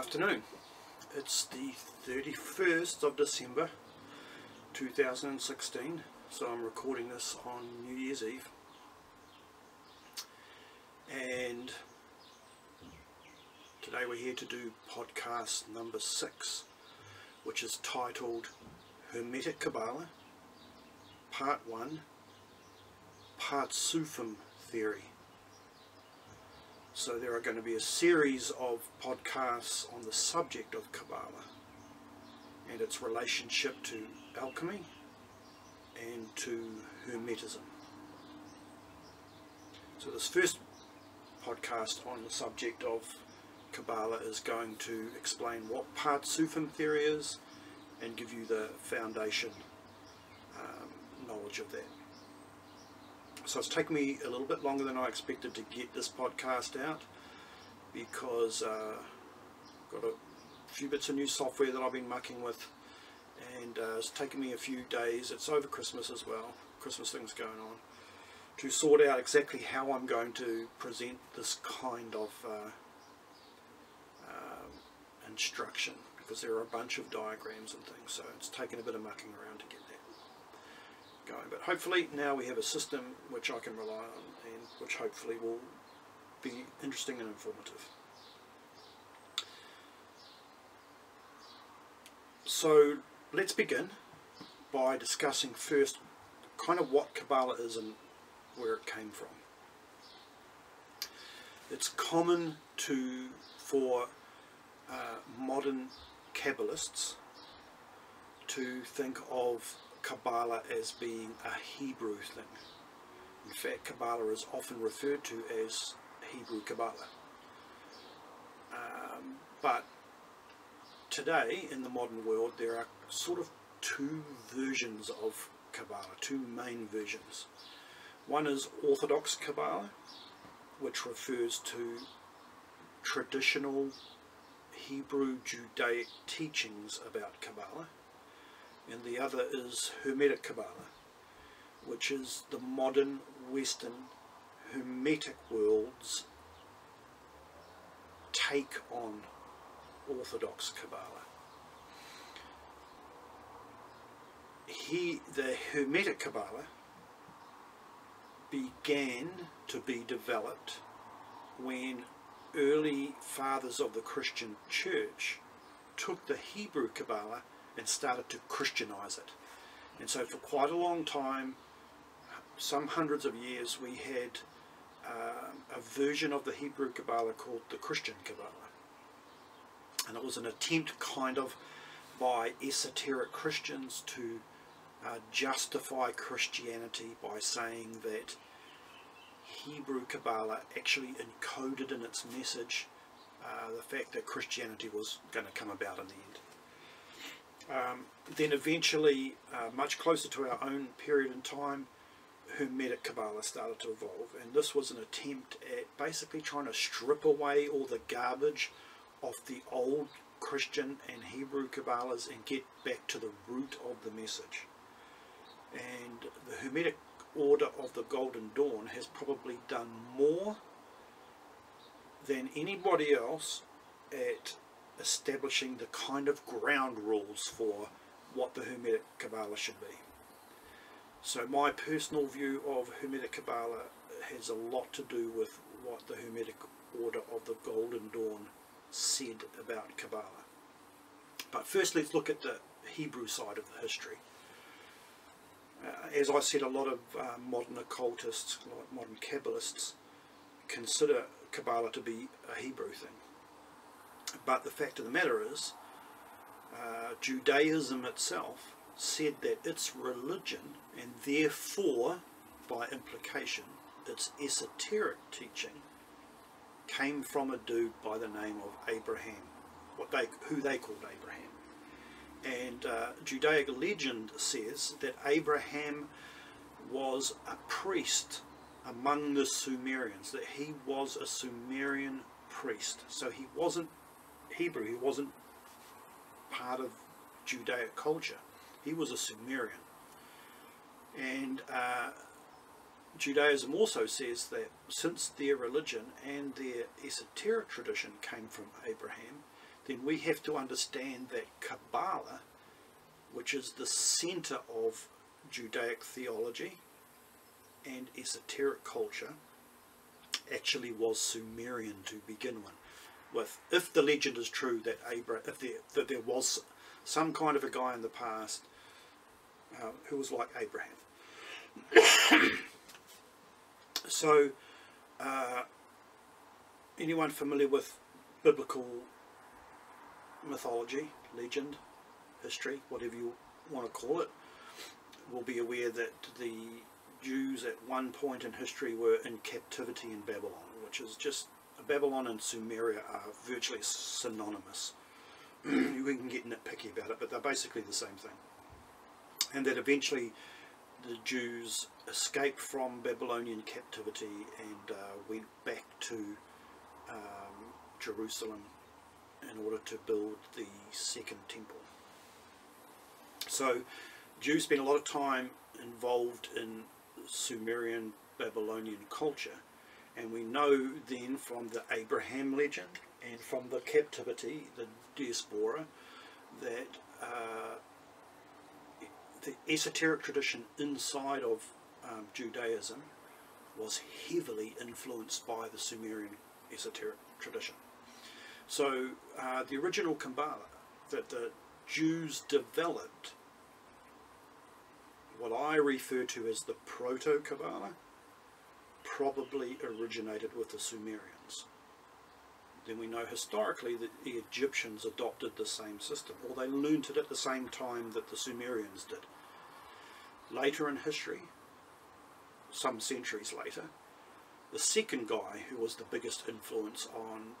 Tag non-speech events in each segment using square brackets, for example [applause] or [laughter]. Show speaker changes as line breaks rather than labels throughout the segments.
afternoon. It's the 31st of December 2016, so I'm recording this on New Year's Eve. And today we're here to do podcast number six, which is titled Hermetic Kabbalah, Part 1, Partzufim Theory. So there are going to be a series of podcasts on the subject of Kabbalah and its relationship to alchemy and to Hermetism. So this first podcast on the subject of Kabbalah is going to explain what Partzufim theory is and give you the foundation um, knowledge of that. So it's taken me a little bit longer than I expected to get this podcast out because uh, got a few bits of new software that I've been mucking with and uh, it's taken me a few days, it's over Christmas as well, Christmas things going on, to sort out exactly how I'm going to present this kind of uh, um, instruction because there are a bunch of diagrams and things. So it's taken a bit of mucking around to get going. But hopefully now we have a system which I can rely on and which hopefully will be interesting and informative. So let's begin by discussing first kind of what Kabbalah is and where it came from. It's common to for uh, modern Kabbalists to think of Kabbalah as being a Hebrew thing. In fact, Kabbalah is often referred to as Hebrew Kabbalah. Um, but today, in the modern world, there are sort of two versions of Kabbalah, two main versions. One is Orthodox Kabbalah, which refers to traditional Hebrew Judaic teachings about Kabbalah and the other is Hermetic Kabbalah, which is the modern Western Hermetic world's take on Orthodox Kabbalah. He, the Hermetic Kabbalah began to be developed when early fathers of the Christian church took the Hebrew Kabbalah and started to Christianize it. And so for quite a long time, some hundreds of years, we had uh, a version of the Hebrew Kabbalah called the Christian Kabbalah. And it was an attempt kind of by esoteric Christians to uh, justify Christianity by saying that Hebrew Kabbalah actually encoded in its message uh, the fact that Christianity was going to come about in the end. Um, then eventually, uh, much closer to our own period in time, Hermetic Kabbalah started to evolve. And this was an attempt at basically trying to strip away all the garbage of the old Christian and Hebrew Kabbalahs and get back to the root of the message. And the Hermetic Order of the Golden Dawn has probably done more than anybody else at establishing the kind of ground rules for what the Hermetic Kabbalah should be. So my personal view of Hermetic Kabbalah has a lot to do with what the Hermetic Order of the Golden Dawn said about Kabbalah. But first let's look at the Hebrew side of the history. Uh, as I said, a lot of uh, modern occultists, like modern Kabbalists, consider Kabbalah to be a Hebrew thing. But the fact of the matter is, uh, Judaism itself said that its religion, and therefore, by implication, its esoteric teaching, came from a dude by the name of Abraham, what they, who they called Abraham. And uh, Judaic legend says that Abraham was a priest among the Sumerians, that he was a Sumerian priest. So he wasn't Hebrew. He wasn't part of Judaic culture. He was a Sumerian. And uh, Judaism also says that since their religion and their esoteric tradition came from Abraham, then we have to understand that Kabbalah, which is the center of Judaic theology and esoteric culture, actually was Sumerian to begin with. With if the legend is true that Abraham, if there, that there was some kind of a guy in the past uh, who was like Abraham. [coughs] so, uh, anyone familiar with biblical mythology, legend, history, whatever you want to call it, will be aware that the Jews at one point in history were in captivity in Babylon, which is just Babylon and Sumeria are virtually synonymous. [clears throat] you can get nitpicky about it, but they're basically the same thing. And that eventually the Jews escaped from Babylonian captivity and uh, went back to um, Jerusalem in order to build the second temple. So Jews spent a lot of time involved in Sumerian Babylonian culture and we know then from the Abraham legend and from the captivity, the diaspora, that uh, the esoteric tradition inside of um, Judaism was heavily influenced by the Sumerian esoteric tradition. So uh, the original Kabbalah that the Jews developed, what I refer to as the Proto-Kabbalah, probably originated with the Sumerians. Then we know historically that the Egyptians adopted the same system, or they learnt it at the same time that the Sumerians did. Later in history, some centuries later, the second guy who was the biggest influence on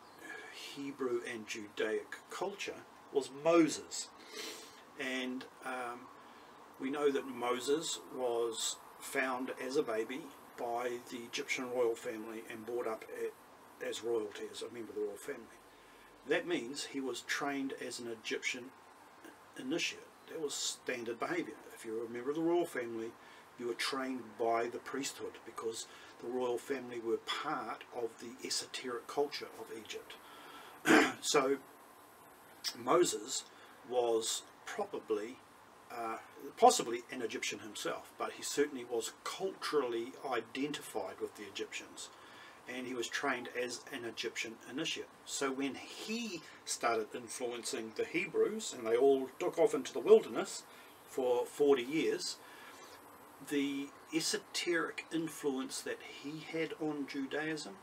Hebrew and Judaic culture was Moses. And um, we know that Moses was found as a baby by the Egyptian royal family and brought up as royalty, as a member of the royal family. That means he was trained as an Egyptian initiate. That was standard behaviour. If you were a member of the royal family, you were trained by the priesthood because the royal family were part of the esoteric culture of Egypt. [clears throat] so Moses was probably uh, possibly an Egyptian himself, but he certainly was culturally identified with the Egyptians and he was trained as an Egyptian initiate. So when he started influencing the Hebrews and they all took off into the wilderness for 40 years, the esoteric influence that he had on Judaism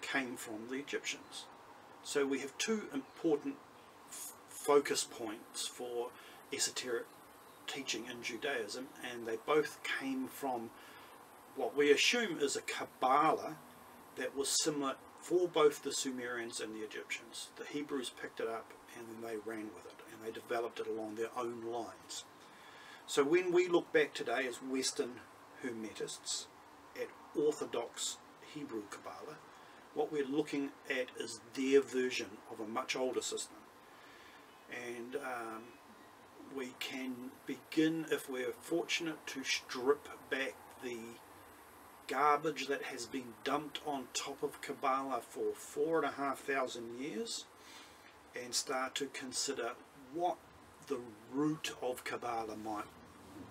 came from the Egyptians. So we have two important focus points for esoteric teaching in Judaism and they both came from what we assume is a Kabbalah that was similar for both the Sumerians and the Egyptians. The Hebrews picked it up and then they ran with it and they developed it along their own lines. So when we look back today as Western Hermetists at Orthodox Hebrew Kabbalah, what we're looking at is their version of a much older system. And um, we can begin, if we're fortunate, to strip back the garbage that has been dumped on top of Kabbalah for four and a half thousand years and start to consider what the root of Kabbalah might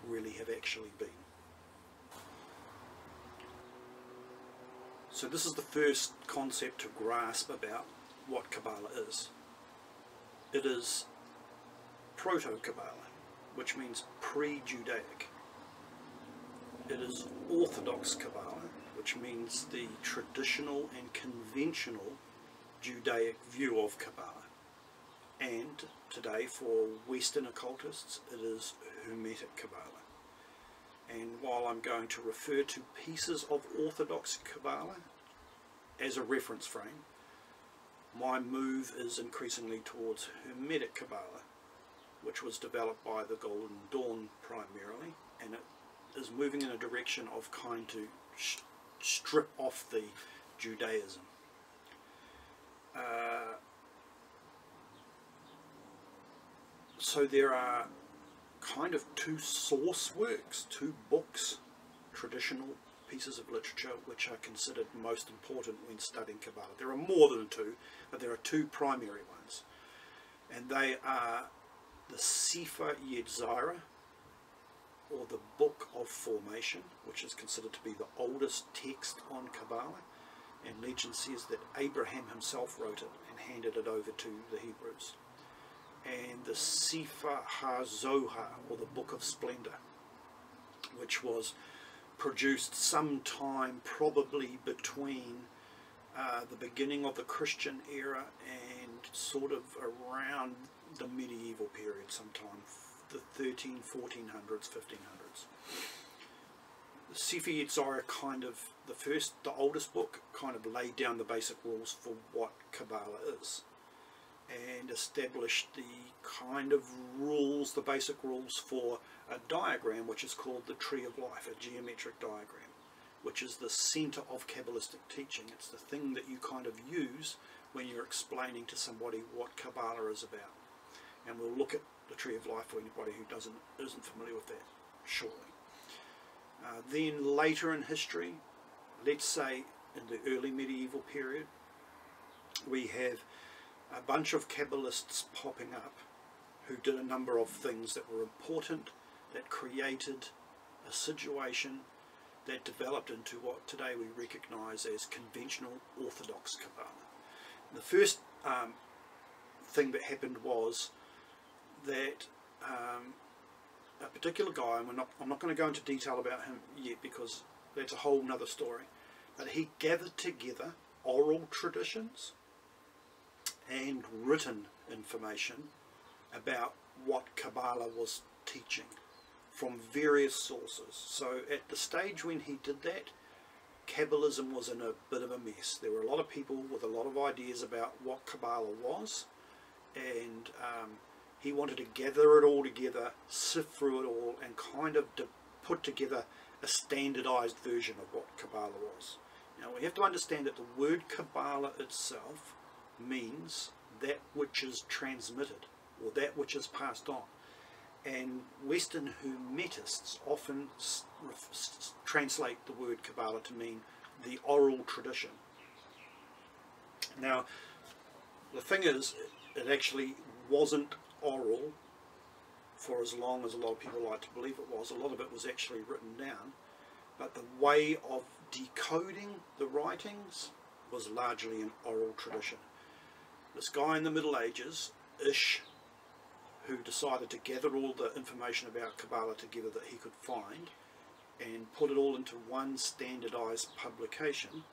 really have actually been. So this is the first concept to grasp about what Kabbalah is. It is Proto-Kabbalah, which means pre-Judaic. It is Orthodox Kabbalah, which means the traditional and conventional Judaic view of Kabbalah. And today, for Western occultists, it is Hermetic Kabbalah. And while I'm going to refer to pieces of Orthodox Kabbalah as a reference frame, my move is increasingly towards Hermetic Kabbalah, which was developed by the Golden Dawn primarily, and it is moving in a direction of kind to strip off the Judaism. Uh, so there are kind of two source works, two books, traditional pieces of literature which are considered most important when studying Kabbalah. There are more than two, but there are two primary ones. and they are the Sefer Yetzirah, or the Book of Formation, which is considered to be the oldest text on Kabbalah, and legend says that Abraham himself wrote it and handed it over to the Hebrews. And the Sefer HaZohar, or the Book of Splendor, which was produced sometime probably between uh, the beginning of the Christian era and sort of around the medieval period sometime, the 13, 1400s, 1500s. The Sefer Yetzirah kind of, the first, the oldest book, kind of laid down the basic rules for what Kabbalah is and established the kind of rules, the basic rules for a diagram which is called the Tree of Life, a geometric diagram, which is the center of Kabbalistic teaching. It's the thing that you kind of use when you're explaining to somebody what Kabbalah is about. And we'll look at the Tree of Life for anybody who doesn't isn't familiar with that shortly. Uh, then later in history, let's say in the early medieval period, we have a bunch of Kabbalists popping up who did a number of things that were important, that created a situation that developed into what today we recognize as conventional Orthodox Kabbalah. The first um, thing that happened was that um, a particular guy, and not, I'm not going to go into detail about him yet because that's a whole nother story, but he gathered together oral traditions and written information about what Kabbalah was teaching from various sources. So at the stage when he did that, Kabbalism was in a bit of a mess. There were a lot of people with a lot of ideas about what Kabbalah was, and um, he wanted to gather it all together, sift through it all, and kind of put together a standardized version of what Kabbalah was. Now we have to understand that the word Kabbalah itself means that which is transmitted or that which is passed on. And Western Hermetists often translate the word Kabbalah to mean the oral tradition. Now, the thing is, it actually wasn't oral for as long as a lot of people like to believe it was. A lot of it was actually written down. But the way of decoding the writings was largely an oral tradition. This guy in the Middle Ages, Ish, who decided to gather all the information about Kabbalah together that he could find and put it all into one standardized publication,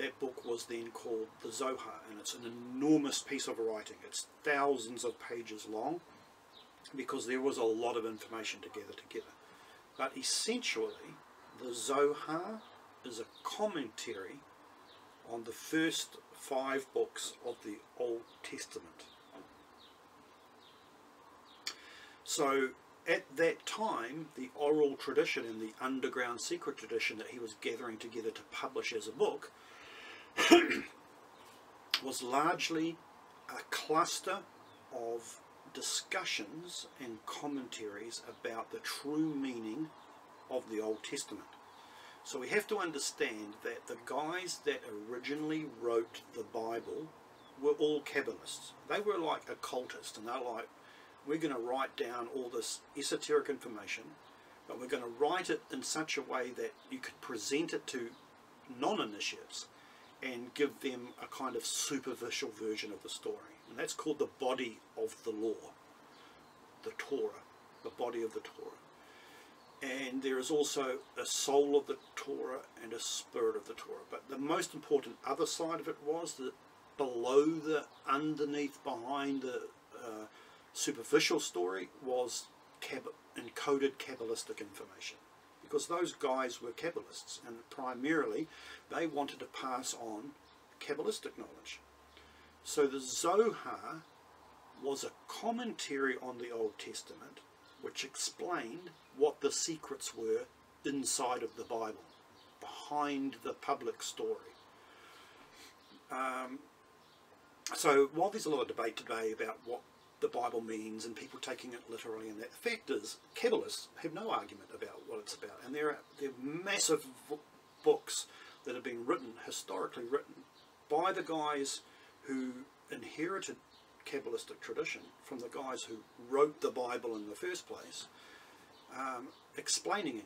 that book was then called the Zohar and it's an enormous piece of writing. It's thousands of pages long because there was a lot of information to gather together. But essentially, the Zohar is a commentary on the first five books of the Old Testament. So at that time, the oral tradition and the underground secret tradition that he was gathering together to publish as a book [coughs] was largely a cluster of discussions and commentaries about the true meaning of the Old Testament. So we have to understand that the guys that originally wrote the Bible were all Kabbalists. They were like occultists and they're like, we're going to write down all this esoteric information, but we're going to write it in such a way that you could present it to non-initiates and give them a kind of superficial version of the story. And that's called the body of the law, the Torah, the body of the Torah. And there is also a soul of the Torah and a spirit of the Torah. But the most important other side of it was that below the, underneath, behind the uh, superficial story was encoded Kabbalistic information because those guys were Kabbalists and primarily they wanted to pass on Kabbalistic knowledge. So the Zohar was a commentary on the Old Testament which explained what the secrets were inside of the Bible, behind the public story. Um, so while there's a lot of debate today about what the Bible means and people taking it literally and that. The fact is, Kabbalists have no argument about what it's about. And there are, there are massive books that have been written, historically written, by the guys who inherited Kabbalistic tradition from the guys who wrote the Bible in the first place, um, explaining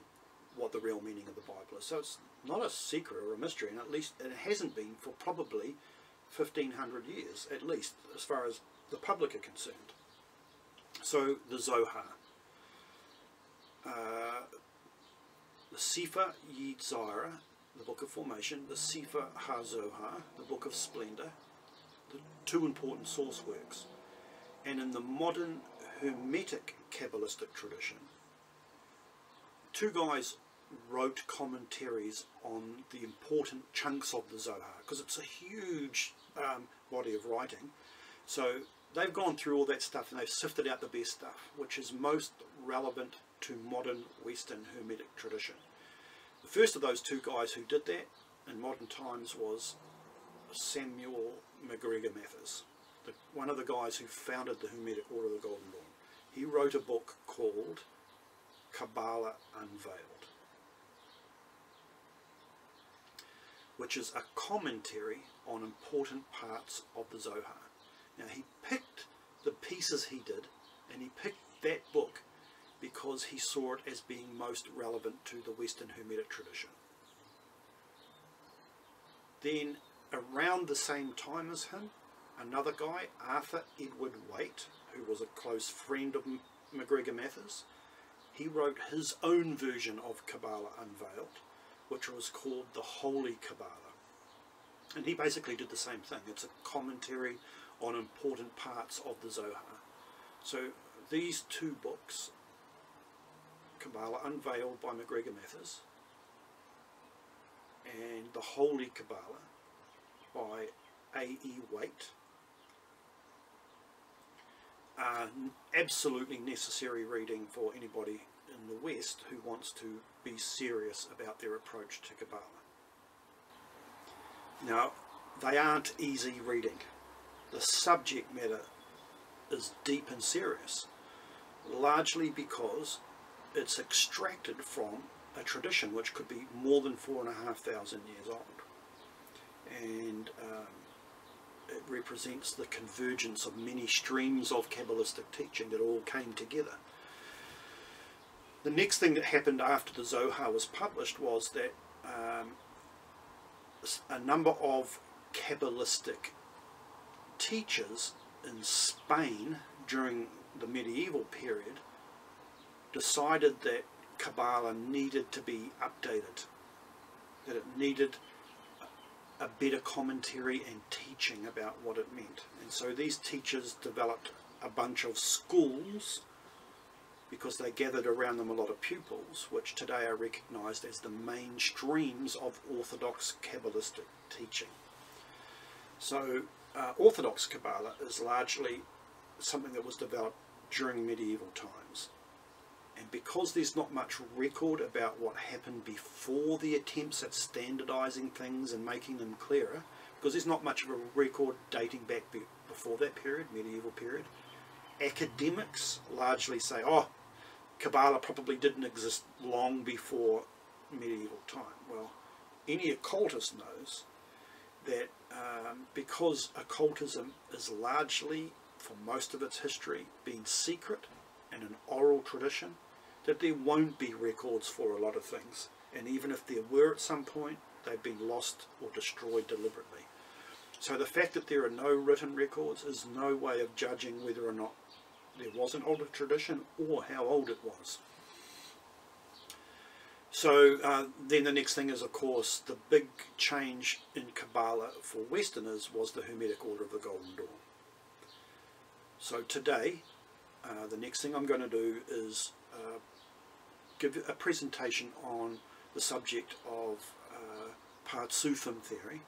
what the real meaning of the Bible is. So it's not a secret or a mystery, and at least it hasn't been for probably 1500 years, at least, as far as the public are concerned. So the Zohar. Uh, the Sefer Yetzirah, the Book of Formation, the Sefer HaZohar, the Book of Splendor, the two important source works. And in the modern Hermetic Kabbalistic tradition, two guys wrote commentaries on the important chunks of the Zohar because it's a huge um, body of writing. So they've gone through all that stuff and they've sifted out the best stuff, which is most relevant to modern Western Hermetic tradition. The first of those two guys who did that in modern times was Samuel MacGregor Mathers, the, one of the guys who founded the Hermetic Order of the Golden Dawn. He wrote a book called Kabbalah Unveiled, which is a commentary on important parts of the Zohar. Now he picked the pieces he did and he picked that book because he saw it as being most relevant to the Western Hermetic tradition. Then around the same time as him, another guy, Arthur Edward Waite, who was a close friend of MacGregor Mathers, he wrote his own version of Kabbalah Unveiled, which was called the Holy Kabbalah. And he basically did the same thing. It's a commentary on important parts of the Zohar. So these two books, Kabbalah Unveiled by MacGregor Mathers and The Holy Kabbalah by A.E. Waite, are absolutely necessary reading for anybody in the West who wants to be serious about their approach to Kabbalah. Now, they aren't easy reading. The subject matter is deep and serious, largely because it's extracted from a tradition which could be more than four and a half thousand years old. And um, it represents the convergence of many streams of Kabbalistic teaching that all came together. The next thing that happened after the Zohar was published was that um, a number of Kabbalistic teachers in Spain during the medieval period decided that Kabbalah needed to be updated, that it needed a better commentary and teaching about what it meant. And so these teachers developed a bunch of schools because they gathered around them a lot of pupils, which today are recognized as the main streams of Orthodox Kabbalistic teaching. So uh, Orthodox Kabbalah is largely something that was developed during medieval times. And because there's not much record about what happened before the attempts at standardizing things and making them clearer, because there's not much of a record dating back be before that period, medieval period, academics largely say, oh, Kabbalah probably didn't exist long before medieval time. Well, any occultist knows that um, because occultism is largely, for most of its history, been secret and an oral tradition, that there won't be records for a lot of things. And even if there were at some point, they've been lost or destroyed deliberately. So the fact that there are no written records is no way of judging whether or not there was an older tradition or how old it was. So uh, then the next thing is, of course, the big change in Kabbalah for Westerners was the Hermetic Order of the Golden Dawn. So today, uh, the next thing I'm going to do is uh, give a presentation on the subject of uh, Partzufim theory,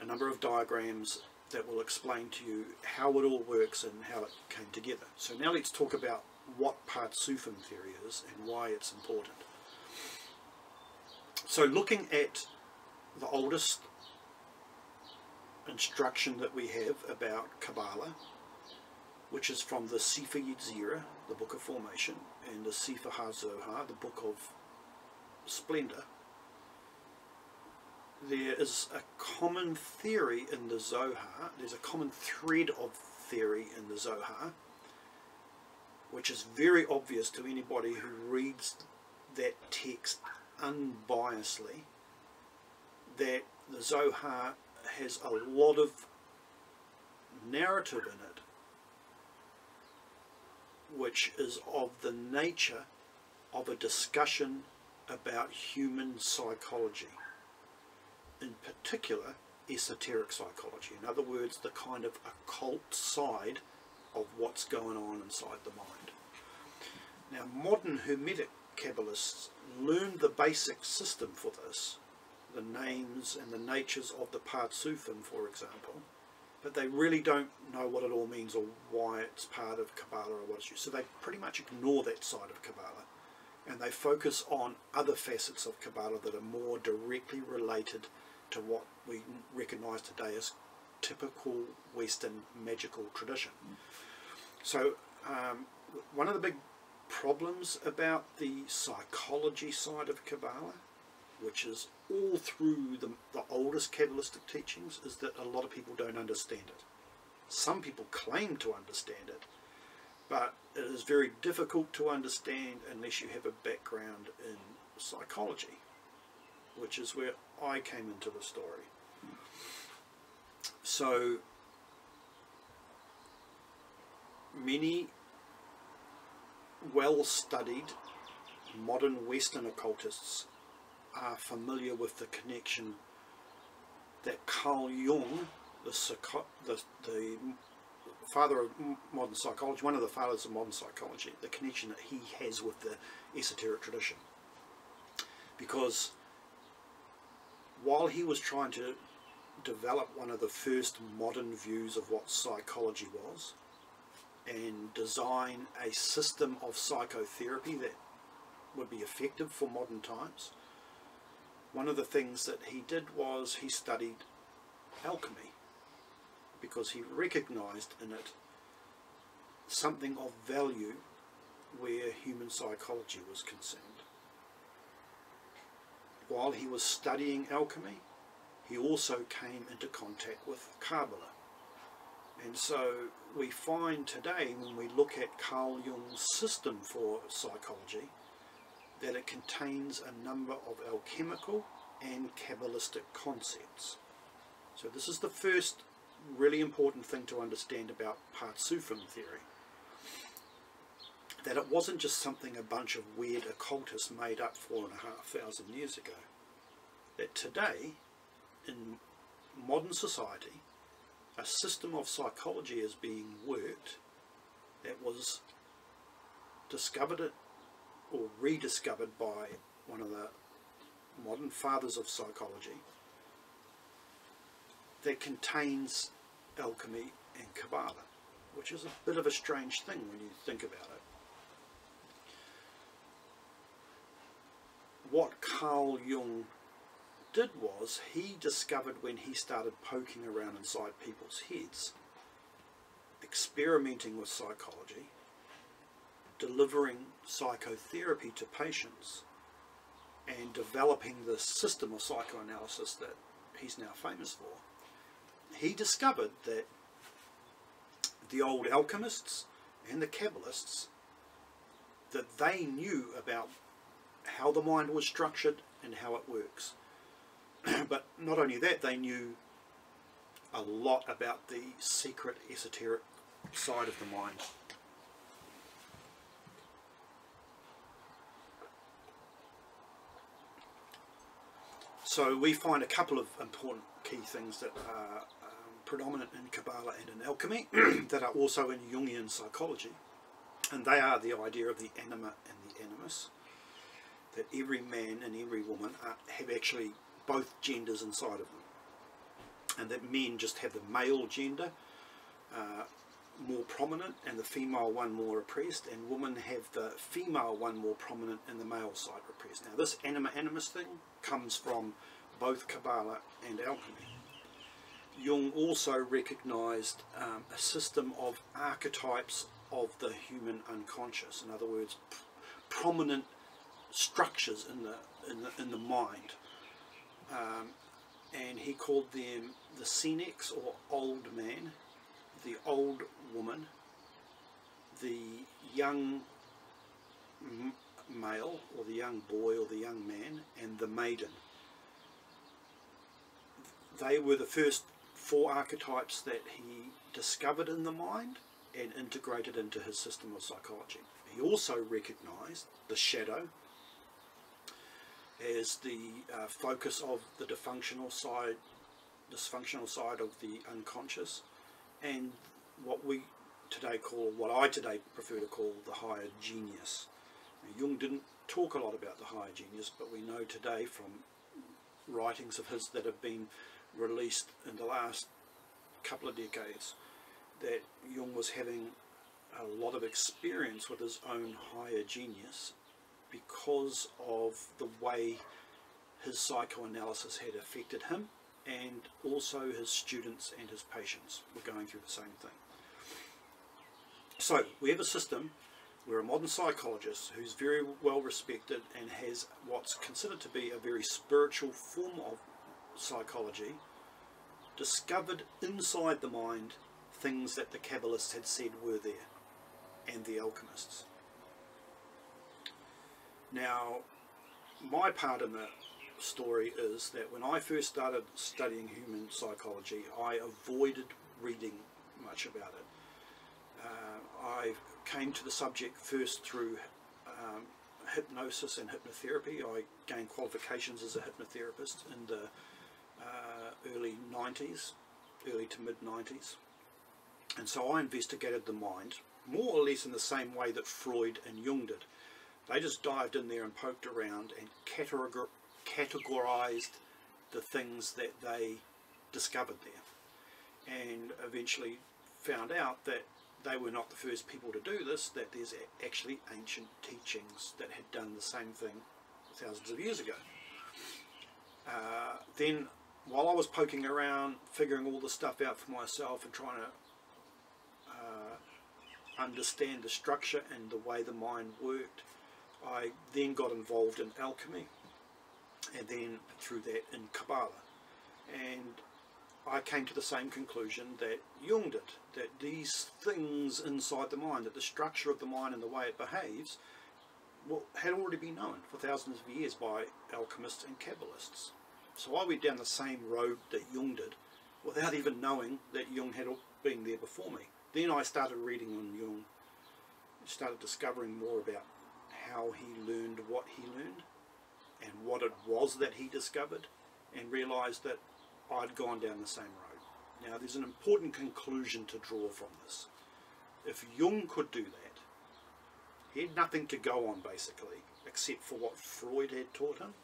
a number of diagrams that will explain to you how it all works and how it came together. So now let's talk about what Partzufim theory is and why it's important. So looking at the oldest instruction that we have about Kabbalah, which is from the Sefer Yetzirah, the Book of Formation, and the Sefer HaZohar, the Book of Splendor, there is a common theory in the Zohar, there's a common thread of theory in the Zohar, which is very obvious to anybody who reads that text unbiasedly, that the Zohar has a lot of narrative in it which is of the nature of a discussion about human psychology, in particular esoteric psychology. In other words, the kind of occult side of what's going on inside the mind. Now, modern Hermetic Kabbalists learned the basic system for this, the names and the natures of the Partzufim, for example, but they really don't know what it all means or why it's part of Kabbalah or what it's used. So they pretty much ignore that side of Kabbalah and they focus on other facets of Kabbalah that are more directly related to what we recognize today as typical Western magical tradition. So um, one of the big problems about the psychology side of Kabbalah, which is all through the, the oldest Kabbalistic teachings, is that a lot of people don't understand it. Some people claim to understand it, but it is very difficult to understand unless you have a background in psychology, which is where I came into the story. So many well-studied modern Western occultists are familiar with the connection that Carl Jung, the, the, the father of modern psychology, one of the fathers of modern psychology, the connection that he has with the esoteric tradition. Because while he was trying to develop one of the first modern views of what psychology was and design a system of psychotherapy that would be effective for modern times, one of the things that he did was he studied alchemy because he recognized in it something of value where human psychology was concerned. While he was studying alchemy, he also came into contact with Kabbalah. And so we find today, when we look at Carl Jung's system for psychology, that it contains a number of alchemical and Kabbalistic concepts. So this is the first really important thing to understand about Partzufim theory. That it wasn't just something a bunch of weird occultists made up four and a half thousand years ago. That today, in modern society, a system of psychology is being worked that was discovered or rediscovered by one of the modern fathers of psychology that contains alchemy and Kabbalah, which is a bit of a strange thing when you think about it. What Carl Jung did was he discovered when he started poking around inside people's heads, experimenting with psychology, delivering psychotherapy to patients, and developing the system of psychoanalysis that he's now famous for he discovered that the old alchemists and the Kabbalists, that they knew about how the mind was structured and how it works. [clears throat] but not only that, they knew a lot about the secret esoteric side of the mind. So we find a couple of important key things that are predominant in Kabbalah and in alchemy [clears throat] that are also in Jungian psychology. And they are the idea of the anima and the animus. That every man and every woman are, have actually both genders inside of them. And that men just have the male gender uh, more prominent and the female one more repressed, and women have the female one more prominent and the male side repressed. Now this anima animus thing comes from both Kabbalah and alchemy. Jung also recognized um, a system of archetypes of the human unconscious, in other words, prominent structures in the, in the, in the mind. Um, and he called them the senex or old man,
the old woman, the young male, or the young boy, or the young man, and the maiden. They were the first four archetypes that he discovered in the mind and integrated into his system of psychology. He also recognized the shadow as the uh, focus of the dysfunctional side, dysfunctional side of the unconscious, and what we today call, what I today prefer to call the higher genius. Now, Jung didn't talk a lot about the higher genius, but we know today from writings of his that have been released in the last couple of decades that Jung was having a lot of experience with his own higher genius because of the way his psychoanalysis had affected him and also his students and his patients were going through the same thing. So we have a system where a modern psychologist who's very well respected and has what's considered to be a very spiritual form of psychology discovered inside the mind things that the Kabbalists had said were there and the alchemists. Now, my part in the story is that when I first started studying human psychology, I avoided reading much about it. Uh, I came to the subject first through um, hypnosis and hypnotherapy. I gained qualifications as a hypnotherapist in the early 90s, early to mid 90s. And so I investigated the mind more or less in the same way that Freud and Jung did. They just dived in there and poked around and categorized the things that they discovered there and eventually found out that they were not the first people to do this, that there's actually ancient teachings that had done the same thing thousands of years ago. Uh, then while I was poking around, figuring all the stuff out for myself and trying to uh, understand the structure and the way the mind worked, I then got involved in alchemy and then through that in Kabbalah. And I came to the same conclusion that Jung did, that these things inside the mind, that the structure of the mind and the way it behaves, well, had already been known for thousands of years by alchemists and Kabbalists. So I went down the same road that Jung did without even knowing that Jung had been there before me. Then I started reading on Jung, started discovering more about how he learned what he learned and what it was that he discovered and realized that I'd gone down the same road. Now there's an important conclusion to draw from this. If Jung could do that, he had nothing to go on basically except for what Freud had taught him.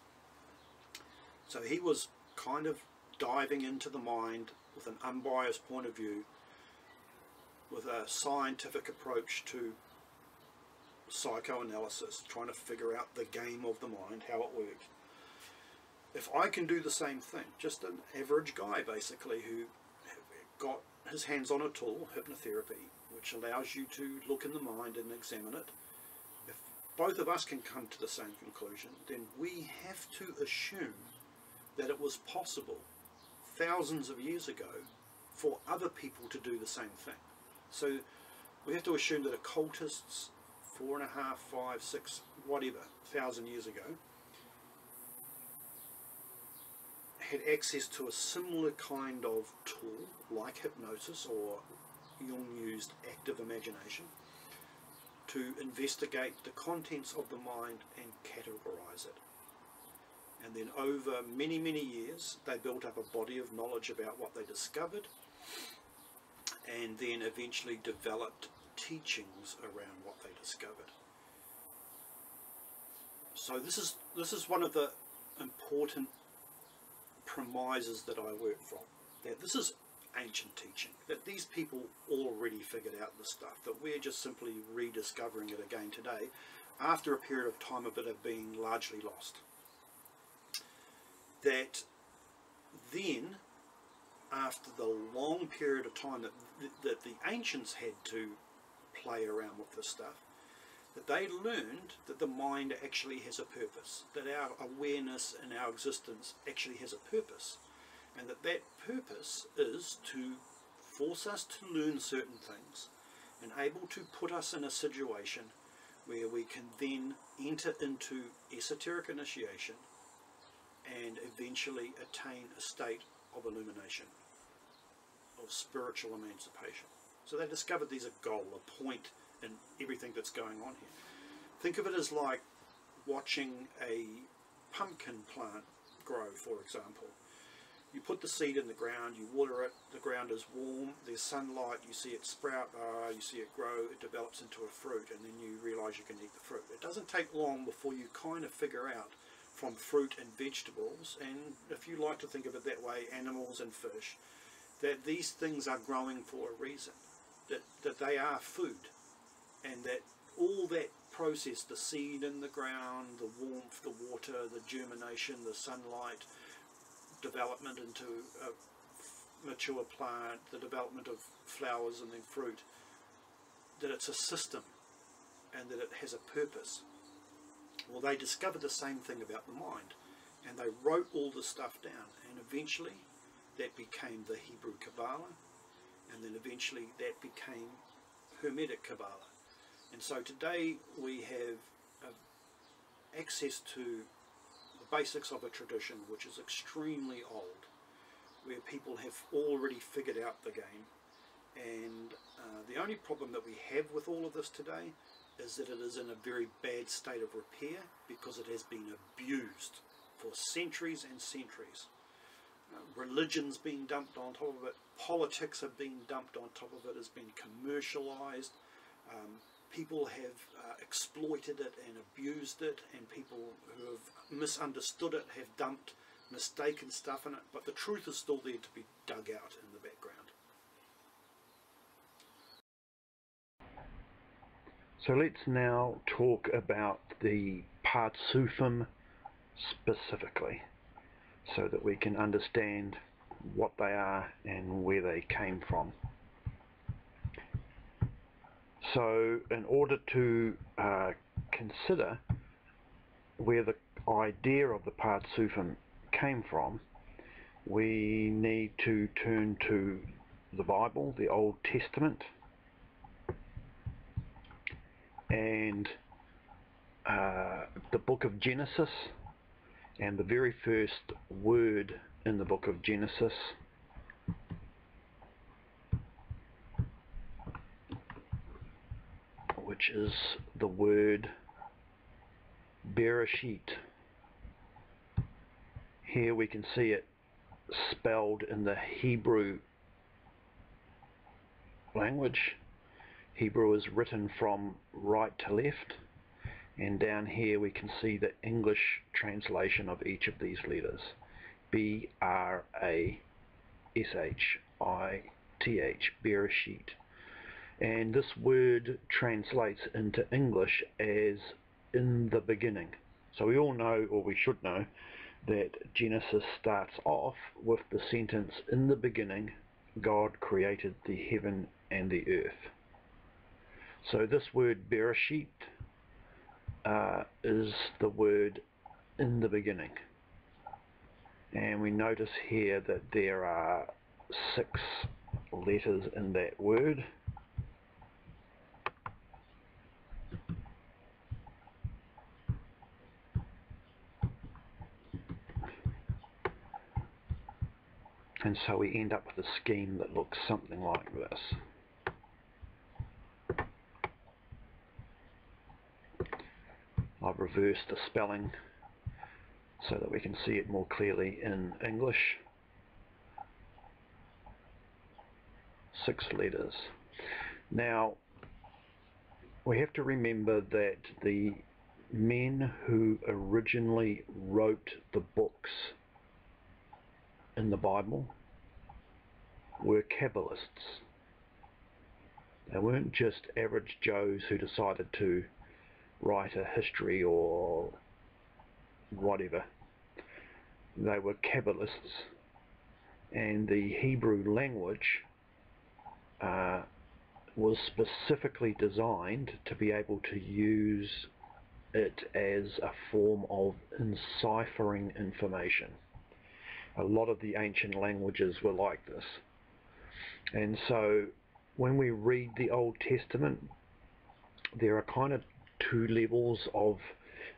So he was kind of diving into the mind with an unbiased point of view with a scientific approach to psychoanalysis, trying to figure out the game of the mind, how it works. If I can do the same thing, just an average guy basically who got his hands on a tool, hypnotherapy, which allows you to look in the mind and examine it, if both of us can come to the same conclusion, then we have to assume that it was possible thousands of years ago for other people to do the same thing. So we have to assume that occultists four and a half, five, six, whatever, thousand years ago, had access to a similar kind of tool, like hypnosis or Jung used active imagination, to investigate the contents of the mind and categorize it. And then over many, many years, they built up a body of knowledge about what they discovered, and then eventually developed teachings around what they discovered. So this is this is one of the important premises that I work from. That this is ancient teaching, that these people already figured out the stuff, that we're just simply rediscovering it again today after a period of time of it been largely lost. That then, after the long period of time that, that the ancients had to play around with this stuff, that they learned that the mind actually has a purpose, that our awareness and our existence actually has a purpose, and that that purpose is to force us to learn certain things and able to put us in a situation where we can then enter into esoteric initiation and eventually attain a state of illumination, of spiritual emancipation. So they discovered there's a goal, a point in everything that's going on here. Think of it as like watching a pumpkin plant grow, for example. You put the seed in the ground, you water it, the ground is warm, there's sunlight, you see it sprout, uh, you see it grow, it develops into a fruit, and then you realise you can eat the fruit. It doesn't take long before you kind of figure out from fruit and vegetables, and if you like to think of it that way, animals and fish, that these things are growing for a reason, that, that they are food, and that all that process, the seed in the ground, the warmth, the water, the germination, the sunlight, development into a mature plant, the development of flowers and then fruit, that it's a system and that it has a purpose. Well, they discovered the same thing about the mind and they wrote all the stuff down and eventually that became the Hebrew Kabbalah and then eventually that became Hermetic Kabbalah. And so today we have uh, access to the basics of a tradition which is extremely old, where people have already figured out the game. And uh, the only problem that we have with all of this today is that it is in a very bad state of repair because it has been abused for centuries and centuries. Uh, religion's been dumped on top of it, politics have been dumped on top of it, it's been commercialized, um, people have uh, exploited it and abused it and people who have misunderstood it have dumped mistaken stuff in it. But the truth is still there to be dug out the background.
So let's now talk about the Partzufim specifically so that we can understand what they are and where they came from. So in order to uh, consider where the idea of the Partzufim came from, we need to turn to the Bible, the Old Testament, and uh, the book of Genesis, and the very first word in the book of Genesis which is the word Bereshit. Here we can see it spelled in the Hebrew language. Hebrew is written from right to left and down here we can see the English translation of each of these letters. B-R-A-S-H-I-T-H, Bereshit and this word translates into English as in the beginning. So we all know, or we should know, that Genesis starts off with the sentence, in the beginning God created the heaven and the earth. So this word Bereshit uh, is the word in the beginning. And we notice here that there are six letters in that word. and so we end up with a scheme that looks something like this. I've reversed the spelling so that we can see it more clearly in English. Six letters. Now, we have to remember that the men who originally wrote the books in the Bible were Kabbalists. They weren't just average Joes who decided to write a history or whatever. They were Kabbalists and the Hebrew language uh, was specifically designed to be able to use it as a form of enciphering information. A lot of the ancient languages were like this. And so when we read the Old Testament, there are kind of two levels of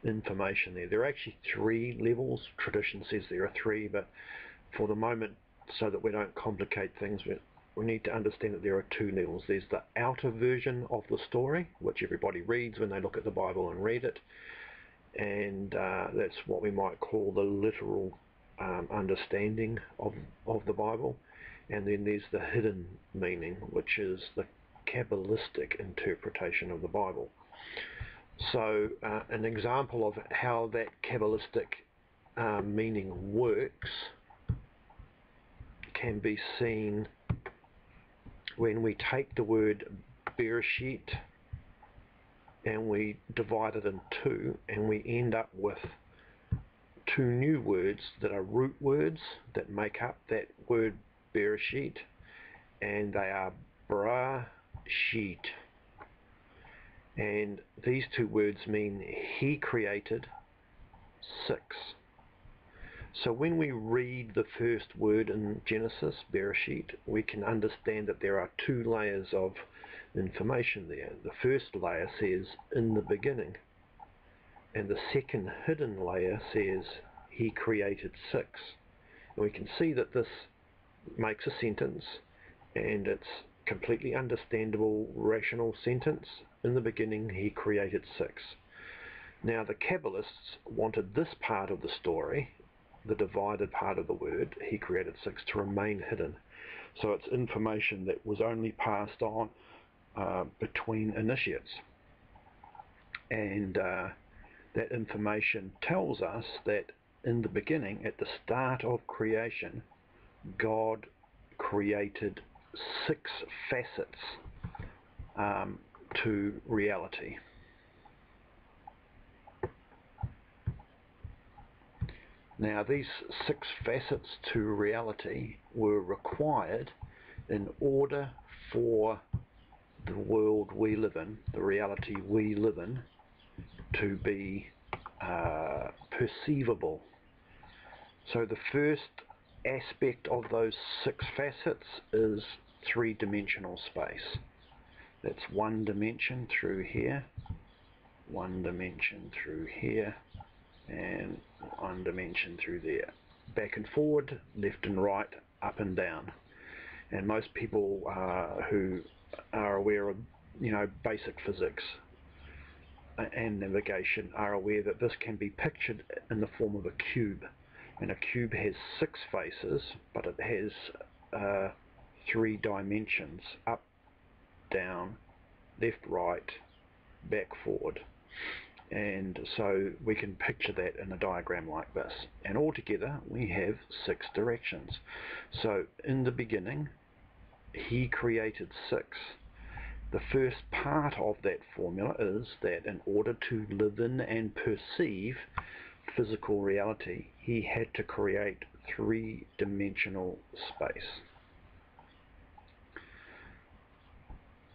information there. There are actually three levels. Tradition says there are three, but for the moment, so that we don't complicate things, we, we need to understand that there are two levels. There's the outer version of the story, which everybody reads when they look at the Bible and read it, and uh, that's what we might call the literal um, understanding of, of the Bible. And then there's the hidden meaning, which is the Kabbalistic interpretation of the Bible. So uh, an example of how that Kabbalistic uh, meaning works can be seen when we take the word Bereshit and we divide it in two and we end up with two new words that are root words that make up that word Bereshit and they are Bra Sheet and these two words mean he created six so when we read the first word in Genesis, Bereshit, we can understand that there are two layers of information there. The first layer says, in the beginning. And the second hidden layer says, he created six. And we can see that this makes a sentence, and it's completely understandable, rational sentence. In the beginning, he created six. Now, the Kabbalists wanted this part of the story, the divided part of the word, he created six, to remain hidden. So it's information that was only passed on uh, between initiates. And uh, that information tells us that in the beginning, at the start of creation, God created six facets um, to reality. Now these six facets to reality were required in order for the world we live in, the reality we live in, to be uh, perceivable. So the first aspect of those six facets is three-dimensional space. That's one dimension through here, one dimension through here, and one dimension through there. Back and forward, left and right, up and down. And most people uh, who are aware of, you know, basic physics and navigation are aware that this can be pictured in the form of a cube. And a cube has six faces, but it has uh, three dimensions, up, down, left, right, back, forward. And so we can picture that in a diagram like this. And altogether we have six directions. So in the beginning he created six. The first part of that formula is that in order to live in and perceive physical reality he had to create three-dimensional space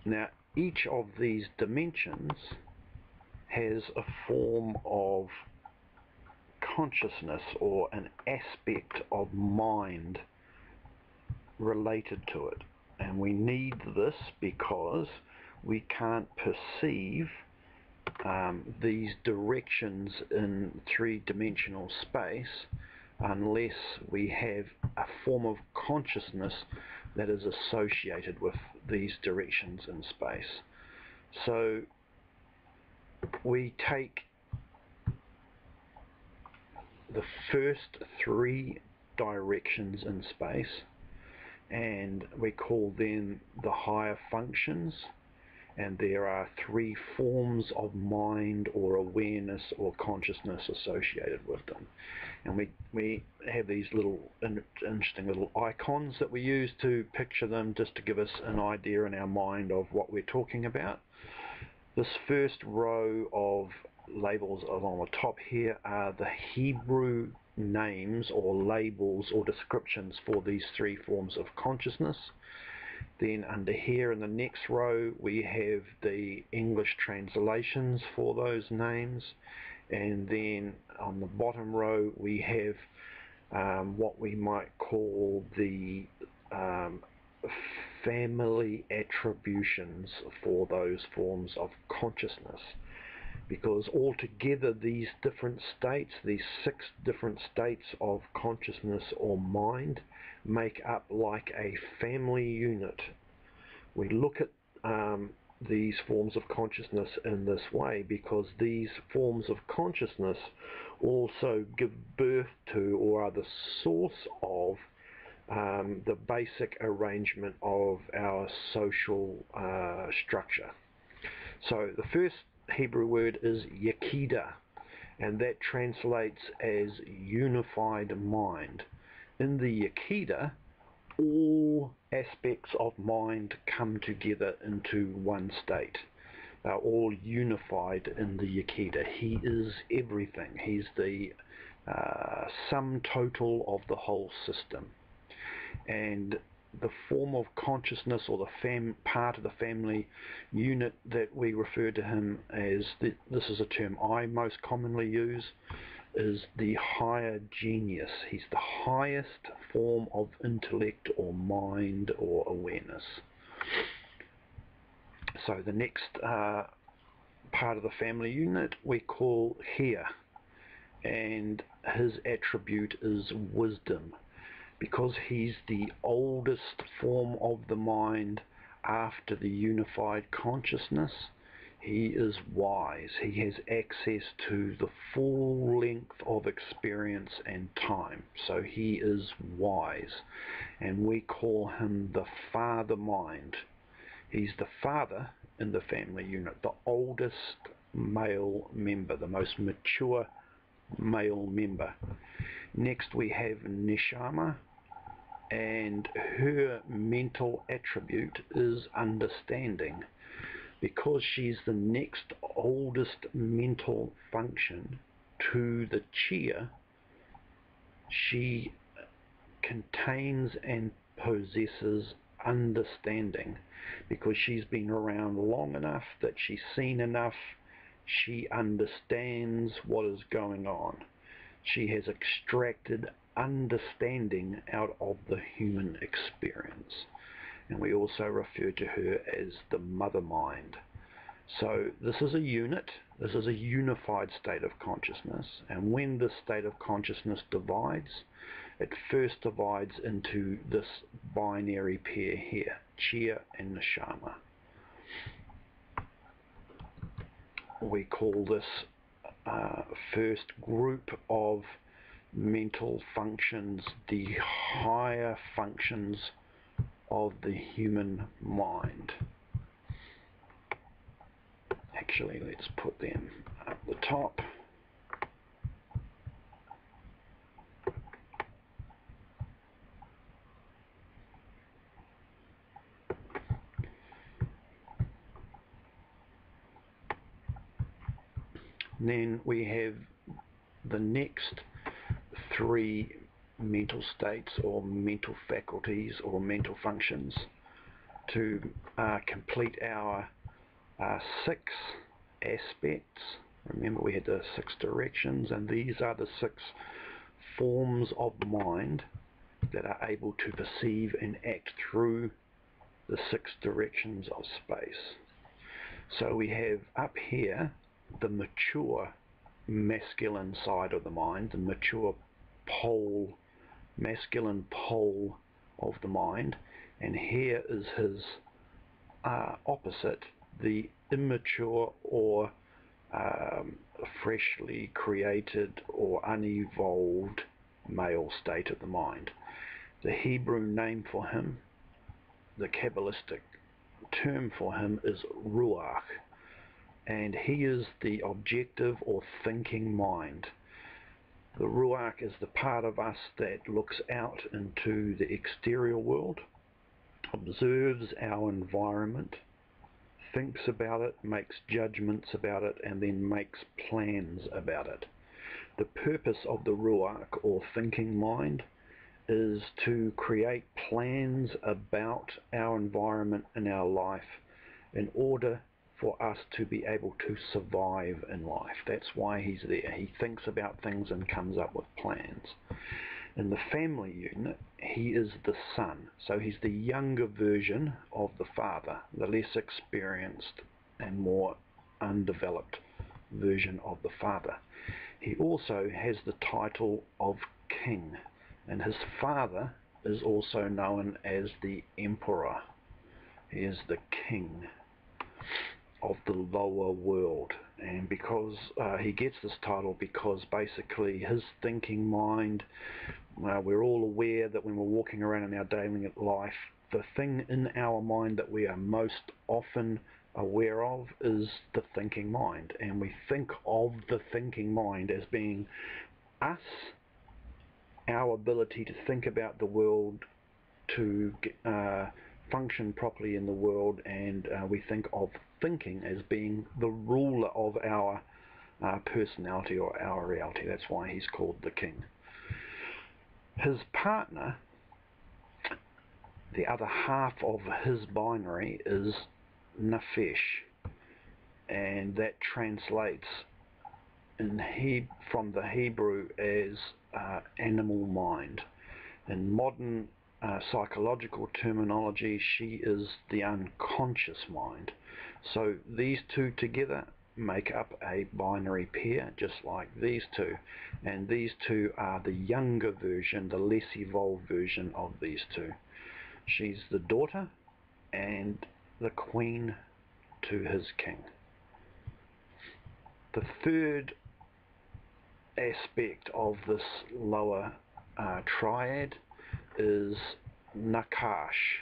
now each of these dimensions has a form of consciousness or an aspect of mind related to it. And we need this because we can't perceive um, these directions in three-dimensional space unless we have a form of consciousness that is associated with these directions in space. So we take the first three directions in space and we call them the higher functions and there are three forms of mind or awareness or consciousness associated with them and we we have these little interesting little icons that we use to picture them just to give us an idea in our mind of what we're talking about this first row of labels along the top here are the Hebrew names or labels or descriptions for these three forms of consciousness. Then under here in the next row we have the English translations for those names. And then on the bottom row we have um, what we might call the um, family attributions for those forms of consciousness because altogether these different states, these six different states of consciousness or mind, make up like a family unit. We look at um, these forms of consciousness in this way because these forms of consciousness also give birth to or are the source of um, the basic arrangement of our social uh, structure. So the first Hebrew word is Yakida, and that translates as unified mind. In the Yakida, all aspects of mind come together into one state. They're all unified in the Yakida. He is everything. He's the uh, sum total of the whole system. And the form of consciousness or the fam part of the family unit that we refer to him as, the, this is a term I most commonly use, is the higher genius. He's the highest form of intellect or mind or awareness. So the next uh, part of the family unit we call here and his attribute is wisdom because he's the oldest form of the mind after the unified consciousness, he is wise. He has access to the full length of experience and time. So he is wise. And we call him the father mind. He's the father in the family unit, the oldest male member, the most mature male member. Next we have Neshama, and her mental attribute is understanding. Because she's the next oldest mental function to the chia she contains and possesses understanding. Because she's been around long enough that she's seen enough she understands what is going on. She has extracted understanding out of the human experience. And we also refer to her as the mother mind. So this is a unit, this is a unified state of consciousness, and when this state of consciousness divides, it first divides into this binary pair here, Chia and Neshama. We call this uh, first group of mental functions, the higher functions of the human mind. Actually, let's put them at the top. Then we have the next three mental states or mental faculties or mental functions to uh, complete our uh, six aspects. Remember we had the six directions and these are the six forms of mind that are able to perceive and act through the six directions of space. So we have up here the mature masculine side of the mind, the mature pole, masculine pole of the mind, and here is his uh, opposite, the immature or um, freshly created or unevolved male state of the mind. The Hebrew name for him, the Kabbalistic term for him is Ruach, and he is the objective or thinking mind. The Ruach is the part of us that looks out into the exterior world, observes our environment, thinks about it, makes judgments about it, and then makes plans about it. The purpose of the Ruach, or thinking mind, is to create plans about our environment and our life in order for us to be able to survive in life. That's why he's there. He thinks about things and comes up with plans. In the family unit, he is the son, so he's the younger version of the father, the less experienced and more undeveloped version of the father. He also has the title of king, and his father is also known as the emperor. He is the king of the lower world. And because uh, he gets this title because basically his thinking mind uh, we're all aware that when we're walking around in our daily life the thing in our mind that we are most often aware of is the thinking mind. And we think of the thinking mind as being us our ability to think about the world to uh, function properly in the world and uh, we think of thinking as being the ruler of our uh, personality or our reality. That's why he's called the king. His partner, the other half of his binary is Nefesh and that translates in he from the Hebrew as uh, animal mind. In modern uh, psychological terminology, she is the unconscious mind. So these two together make up a binary pair, just like these two. And these two are the younger version, the less evolved version of these two. She's the daughter and the queen to his king. The third aspect of this lower uh, triad is Nakash.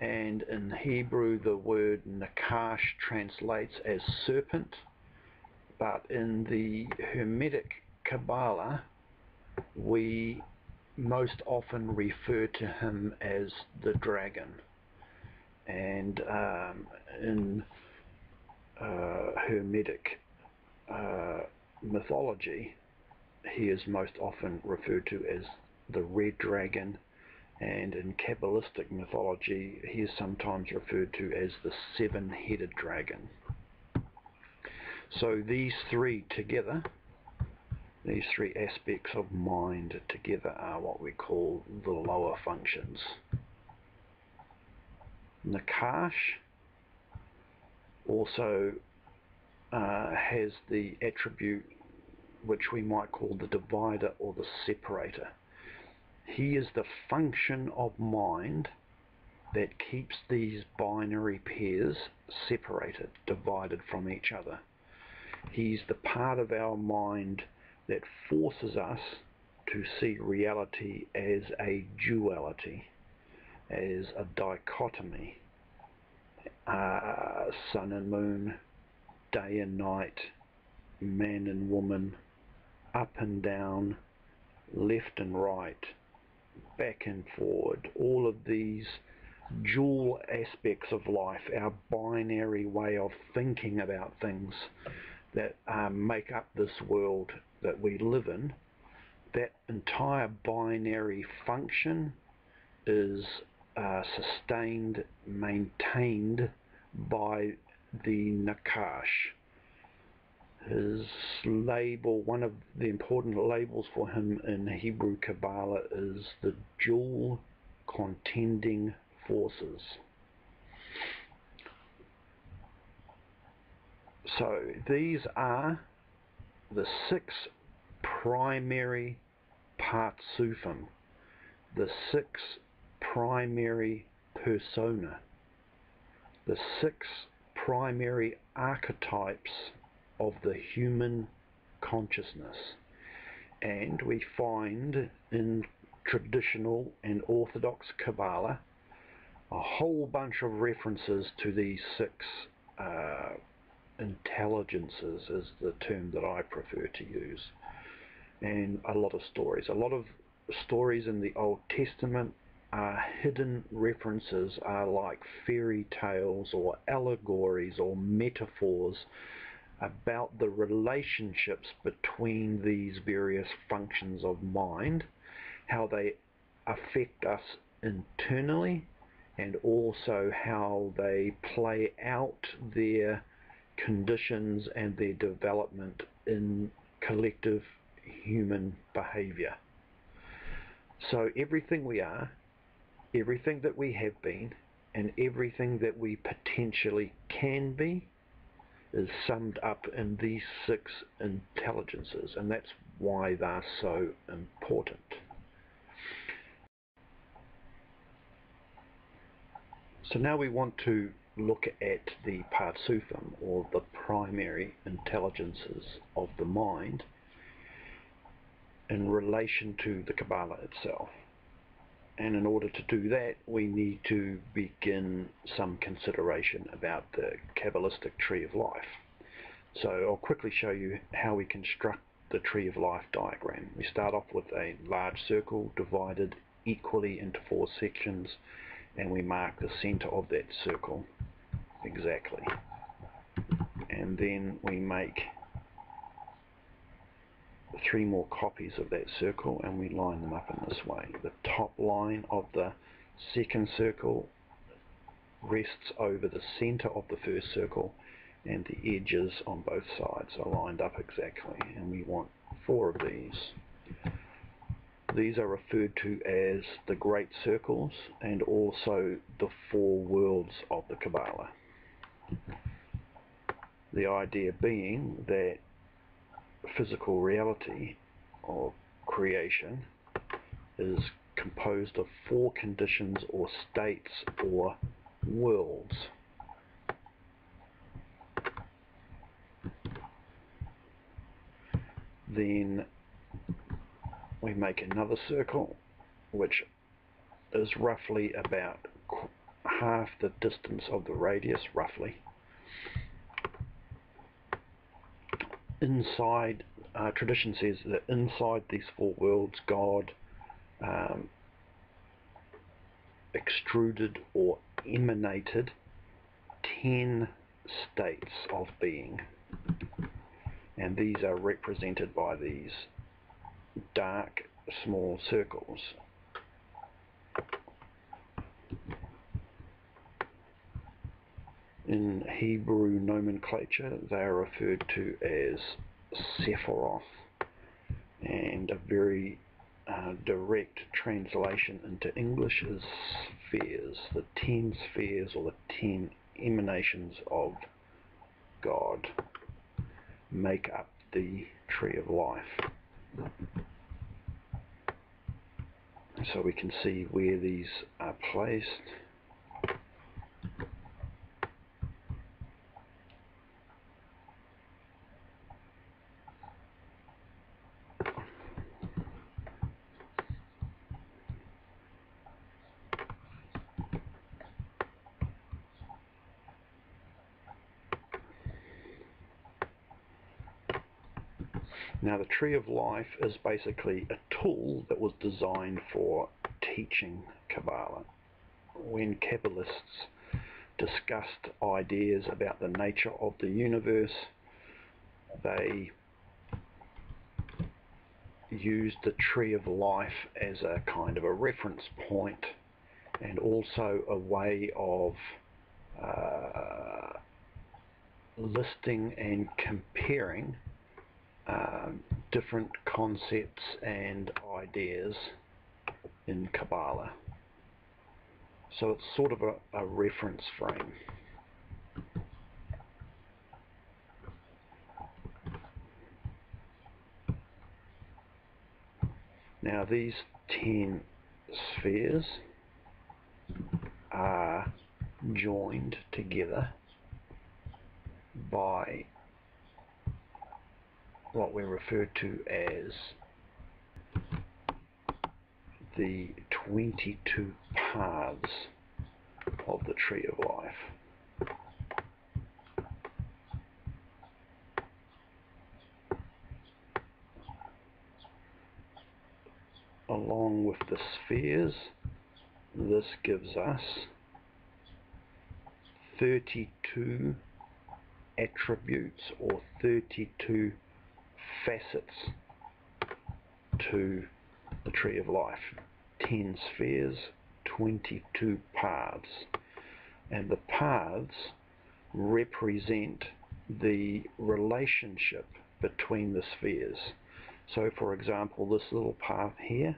And in Hebrew the word Nakash translates as serpent. But in the Hermetic Kabbalah we most often refer to him as the dragon. And um, in uh, Hermetic uh, mythology he is most often referred to as the red dragon and in Kabbalistic mythology he is sometimes referred to as the seven-headed dragon. So these three together, these three aspects of mind together are what we call the lower functions. Nakash also uh, has the attribute which we might call the divider or the separator. He is the function of mind that keeps these binary pairs separated, divided from each other. He's the part of our mind that forces us to see reality as a duality, as a dichotomy, uh, sun and moon, day and night, man and woman, up and down, left and right, back and forward, all of these dual aspects of life, our binary way of thinking about things that um, make up this world that we live in, that entire binary function is uh, sustained, maintained by the Nakash his label, one of the important labels for him in Hebrew Kabbalah is the dual contending forces. So these are the six primary partzufim, the six primary persona, the six primary archetypes of the human consciousness. And we find in traditional and orthodox Kabbalah a whole bunch of references to these six uh, intelligences is the term that I prefer to use. And a lot of stories. A lot of stories in the Old Testament are hidden references are like fairy tales or allegories or metaphors about the relationships between these various functions of mind, how they affect us internally, and also how they play out their conditions and their development in collective human behavior. So everything we are, everything that we have been, and everything that we potentially can be is summed up in these six intelligences, and that's why they're so important. So now we want to look at the Partzufim, or the primary intelligences of the mind, in relation to the Kabbalah itself. And in order to do that, we need to begin some consideration about the Kabbalistic tree of life. So I'll quickly show you how we construct the tree of life diagram. We start off with a large circle divided equally into four sections and we mark the center of that circle exactly. And then we make three more copies of that circle and we line them up in this way. The top line of the second circle rests over the center of the first circle and the edges on both sides are lined up exactly and we want four of these. These are referred to as the great circles and also the four worlds of the Kabbalah. The idea being that physical reality or creation is composed of four conditions or states or worlds. Then we make another circle which is roughly about half the distance of the radius roughly inside, uh, tradition says that inside these four worlds, God um, extruded or emanated ten states of being. And these are represented by these dark small circles. In Hebrew nomenclature, they are referred to as Sephiroth, and a very uh, direct translation into English is spheres, the ten spheres or the ten emanations of God make up the tree of life. So we can see where these are placed. Now the Tree of Life is basically a tool that was designed for teaching Kabbalah. When Kabbalists discussed ideas about the nature of the universe, they used the Tree of Life as a kind of a reference point and also a way of uh, listing and comparing um, different concepts and ideas in Kabbalah. So it's sort of a, a reference frame. Now these 10 spheres are joined together by what we refer to as the 22 paths of the tree of life. Along with the spheres, this gives us 32 attributes or 32 facets to the tree of life. 10 spheres, 22 paths. And the paths represent the relationship between the spheres. So for example, this little path here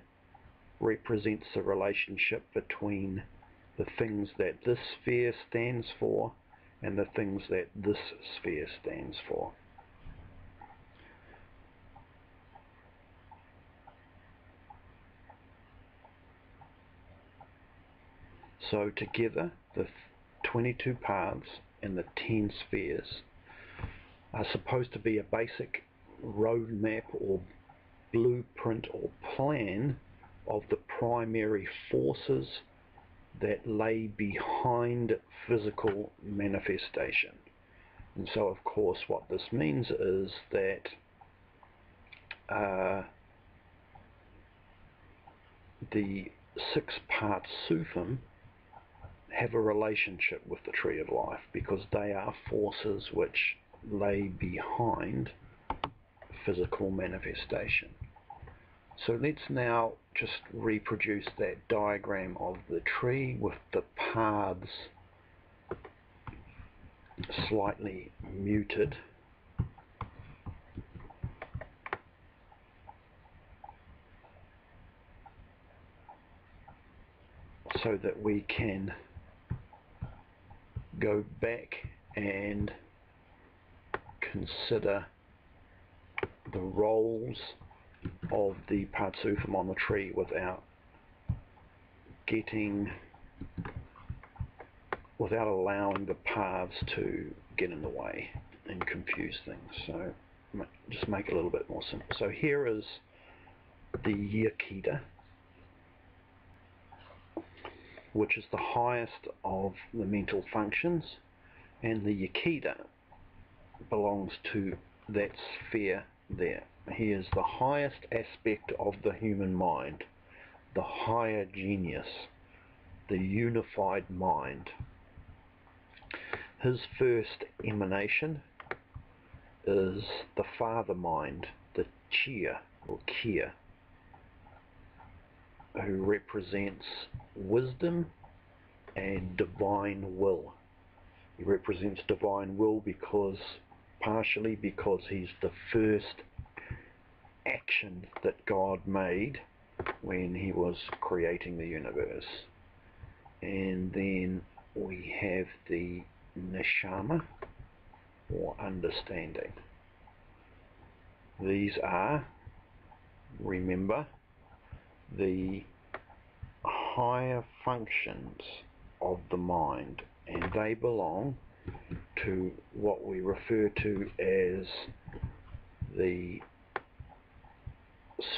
represents the relationship between the things that this sphere stands for and the things that this sphere stands for. So together, the 22 paths and the 10 spheres are supposed to be a basic roadmap or blueprint or plan of the primary forces that lay behind physical manifestation. And so of course what this means is that uh, the six Partzufim have a relationship with the Tree of Life because they are forces which lay behind physical manifestation. So let's now just reproduce that diagram of the tree with the paths slightly muted. so that we can go back and consider the roles of the Partzufim on the tree without getting without allowing the paths to get in the way and confuse things. So just make it a little bit more simple. So here is the Yakida, which is the highest of the mental functions, and the Yakida belongs to that sphere there. He is the highest aspect of the human mind, the higher genius, the unified mind. His first emanation is the father mind, the Chia or Kia, who represents wisdom and divine will. He represents divine will because partially because he's the first action that God made when he was creating the universe. And then we have the neshama or understanding. These are, remember, the higher functions of the mind and they belong to what we refer to as the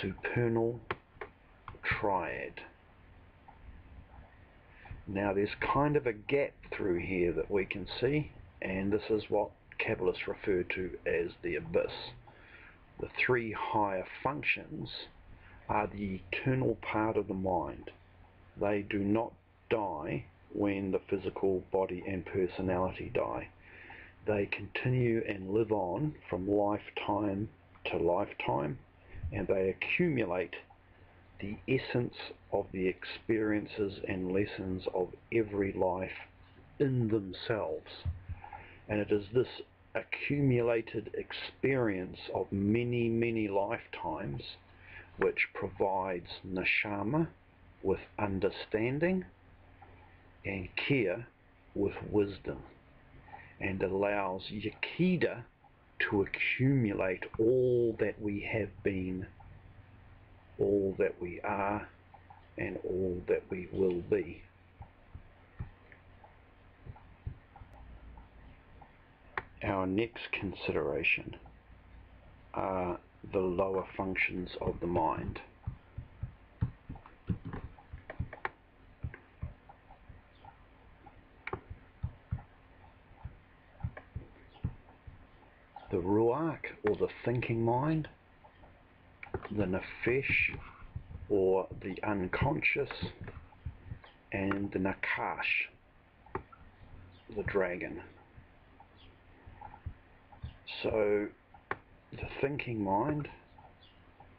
supernal triad. Now there's kind of a gap through here that we can see and this is what Kabbalists refer to as the abyss. The three higher functions are the eternal part of the mind. They do not die when the physical body and personality die. They continue and live on from lifetime to lifetime and they accumulate the essence of the experiences and lessons of every life in themselves. And it is this accumulated experience of many, many lifetimes which provides neshama with understanding and kia with wisdom and allows yakida to accumulate all that we have been, all that we are, and all that we will be. Our next consideration are the lower functions of the mind. the ruach or the thinking mind, the nefesh or the unconscious, and the nakash, the dragon. So the thinking mind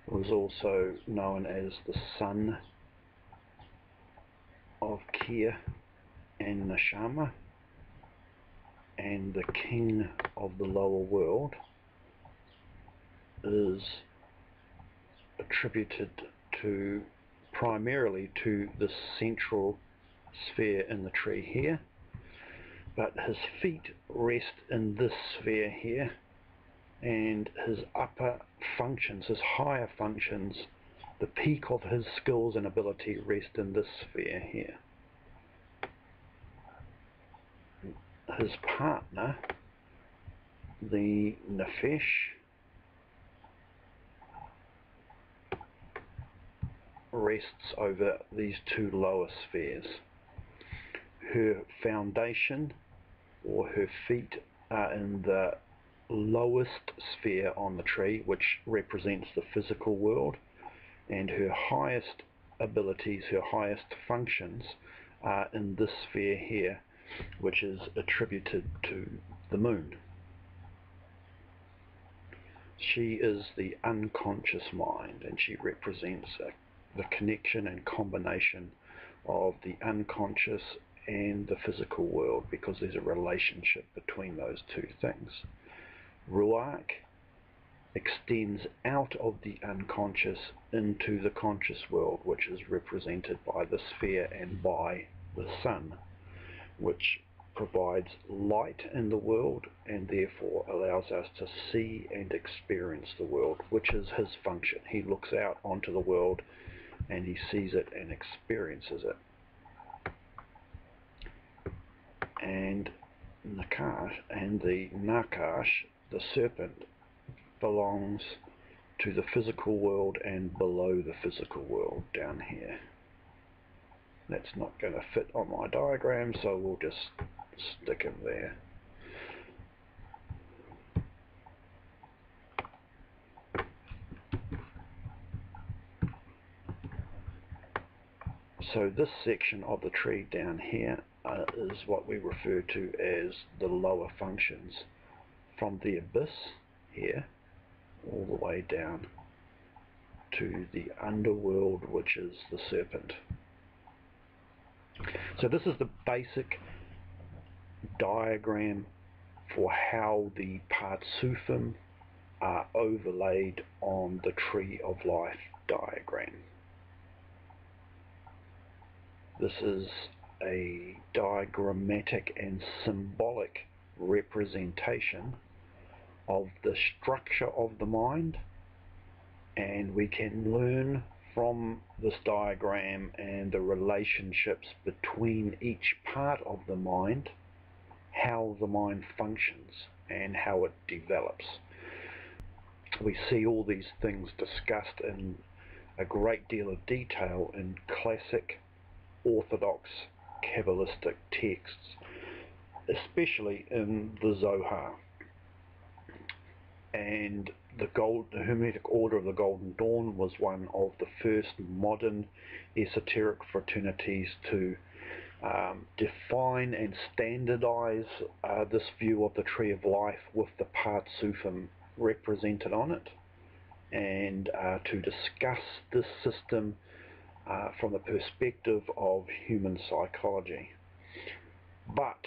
was also known as the son of Kia and Neshama and the king of the lower world is attributed to primarily to the central sphere in the tree here. But his feet rest in this sphere here and his upper functions, his higher functions, the peak of his skills and ability rest in this sphere here. His partner, the Nefesh, rests over these two lower spheres. Her foundation or her feet are in the lowest sphere on the tree, which represents the physical world, and her highest abilities, her highest functions are in this sphere here, which is attributed to the moon. She is the unconscious mind, and she represents a, the connection and combination of the unconscious and the physical world because there's a relationship between those two things. Ruach extends out of the unconscious into the conscious world, which is represented by the sphere and by the sun, which provides light in the world and therefore allows us to see and experience the world, which is his function. He looks out onto the world and he sees it and experiences it. And Nachash and the Nachash the serpent belongs to the physical world and below the physical world down here. That's not going to fit on my diagram, so we'll just stick him there. So this section of the tree down here uh, is what we refer to as the lower functions from the abyss here all the way down to the underworld which is the serpent. So this is the basic diagram for how the Partzufim are overlaid on the Tree of Life diagram. This is a diagrammatic and symbolic representation of the structure of the mind and we can learn from this diagram and the relationships between each part of the mind how the mind functions and how it develops. We see all these things discussed in a great deal of detail in classic orthodox Kabbalistic texts, especially in the Zohar and the gold the Hermetic Order of the Golden Dawn was one of the first modern esoteric fraternities to um, define and standardize uh, this view of the Tree of Life with the Partzufim represented on it and uh, to discuss this system uh, from the perspective of human psychology. But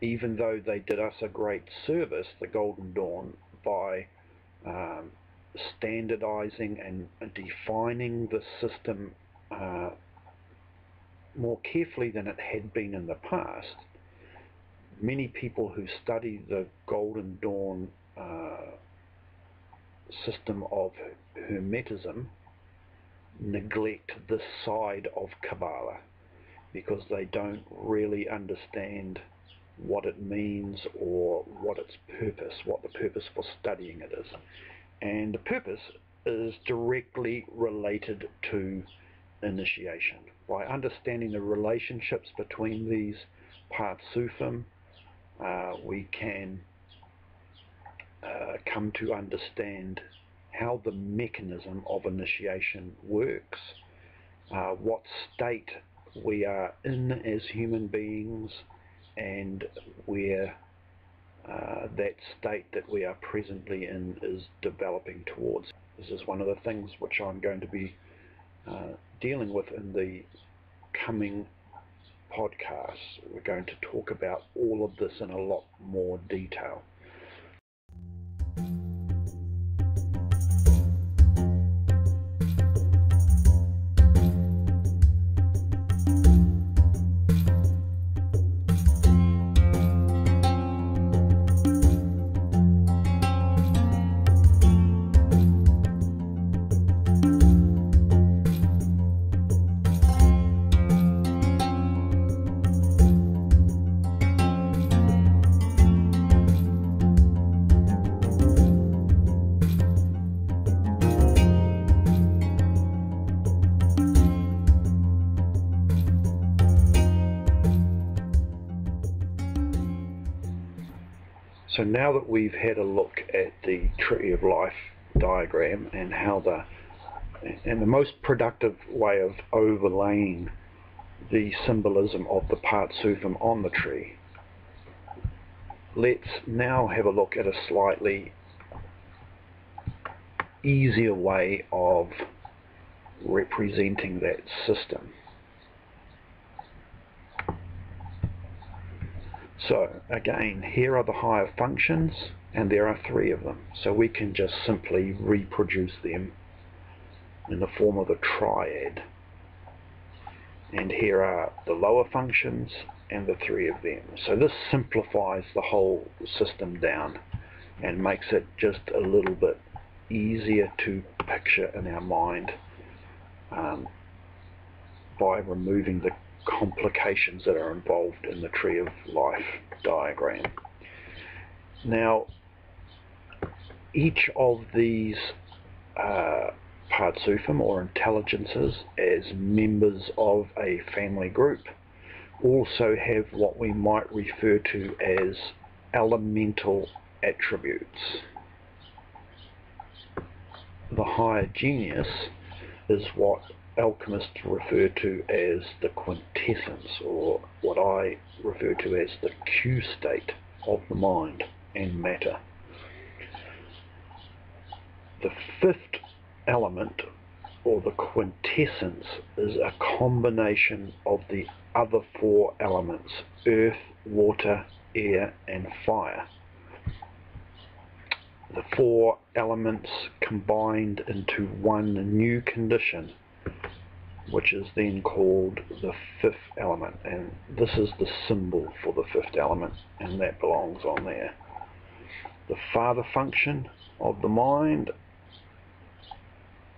even though they did us a great service, the Golden Dawn, by um, standardizing and defining the system uh, more carefully than it had been in the past, many people who study the Golden Dawn uh, system of Hermetism neglect this side of Kabbalah because they don't really understand what it means or what its purpose, what the purpose for studying it is. And the purpose is directly related to initiation. By understanding the relationships between these parts Partzufim, uh, we can uh, come to understand how the mechanism of initiation works, uh, what state we are in as human beings, and where uh, that state that we are presently in is developing towards. This is one of the things which I'm going to be uh, dealing with in the coming podcasts. We're going to talk about all of this in a lot more detail. So now that we've had a look at the tree of life diagram and how the and the most productive way of overlaying the symbolism of the Partzufim on the tree, let's now have a look at a slightly easier way of representing that system. So again, here are the higher functions, and there are three of them. So we can just simply reproduce them in the form of a triad. And here are the lower functions and the three of them. So this simplifies the whole system down and makes it just a little bit easier to picture in our mind um, by removing the complications that are involved in the tree of life diagram. Now, each of these uh, Partzufim or intelligences as members of a family group also have what we might refer to as elemental attributes. The higher genius is what alchemists refer to as the quintessence, or what I refer to as the Q state of the mind and matter. The fifth element, or the quintessence, is a combination of the other four elements, earth, water, air and fire. The four elements combined into one new condition which is then called the fifth element and this is the symbol for the fifth element and that belongs on there. The father function of the mind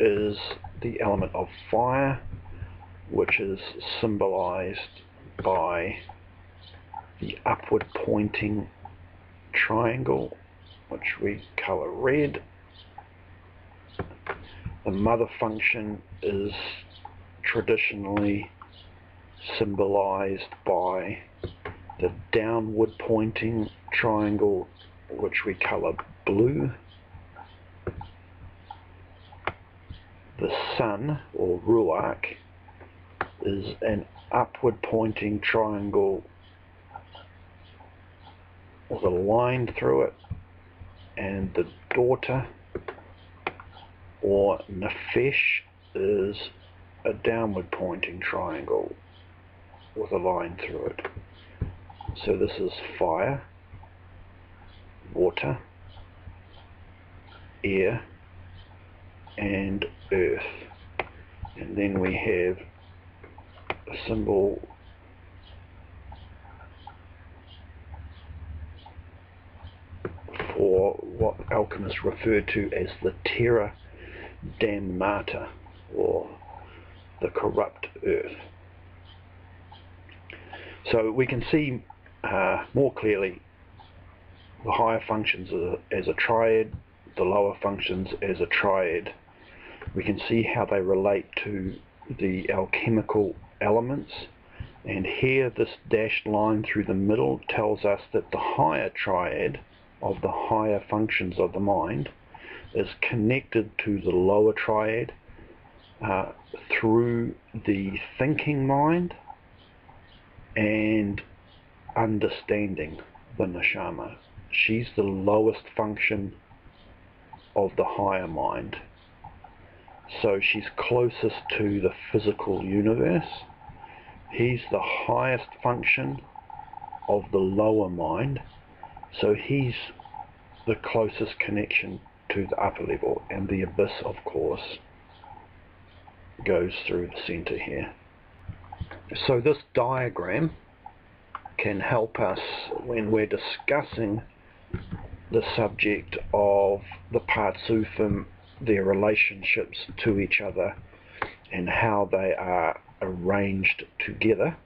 is the element of fire which is symbolized by the upward pointing triangle which we color red. The mother function is traditionally symbolized by the downward pointing triangle which we color blue. The son or ruach is an upward pointing triangle with a line through it and the daughter or nefesh is a downward pointing triangle with a line through it. So this is fire, water, air, and earth. And then we have a symbol for what alchemists refer to as the terra damnata, or the corrupt earth. So we can see uh, more clearly the higher functions as a triad, the lower functions as a triad. We can see how they relate to the alchemical elements and here this dashed line through the middle tells us that the higher triad of the higher functions of the mind is connected to the lower triad uh, through the thinking mind and understanding the neshama. She's the lowest function of the higher mind. So she's closest to the physical universe. He's the highest function of the lower mind. So he's the closest connection to the upper level and the abyss of course goes through the center here. So this diagram can help us when we're discussing the subject of the Partzufim, their relationships to each other and how they are arranged together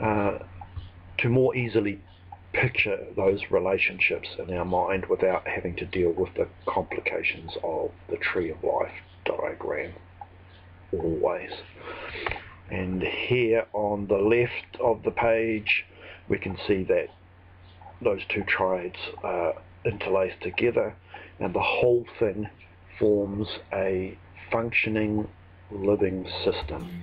uh, to more easily picture those relationships in our mind without having to deal with the complications of the tree of life diagram always and here on the left of the page we can see that those two triads are interlaced together and the whole thing forms a functioning living system.